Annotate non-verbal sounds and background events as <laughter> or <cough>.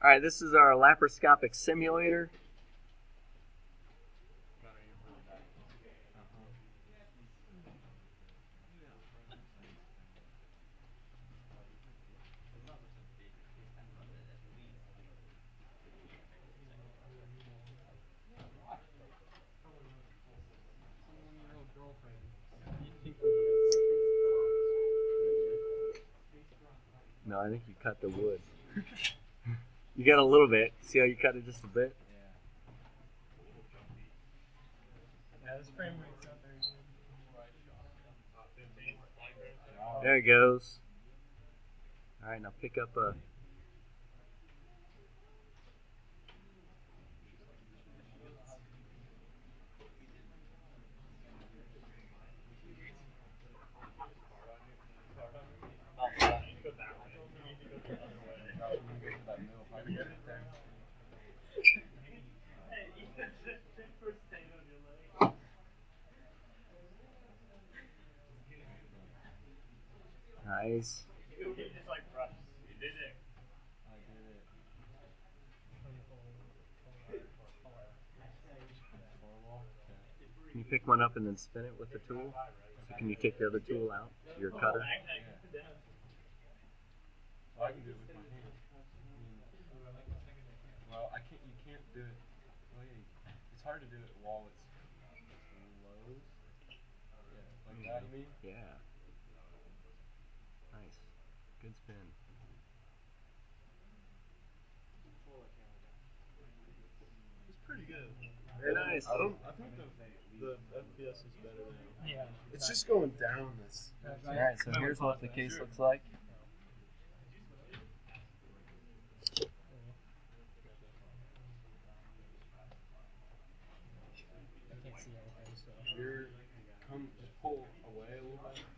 All right, this is our laparoscopic simulator. No, I think you cut the wood. <laughs> you got a little bit. See how you cut it just a bit? Yeah, Yeah, this frame rate's not very good. There it goes. All right, now pick up a. Nice. Can you pick one up and then spin it with the tool? So can you take the other tool out? Your cutter? Well, I can do it with my hand. Well, I can't. You can't do it. Well, yeah, it's hard to do it while it's closed. Mm-hmm. Yeah, like that. You mean? Yeah. Nice. Good spin. It's pretty good. Very nice. I don't. I think the the FPS is better now. Yeah. It's just going down. This. All right, so here's what the case looks like. I can't see anything, so. You're come just pull away a little bit.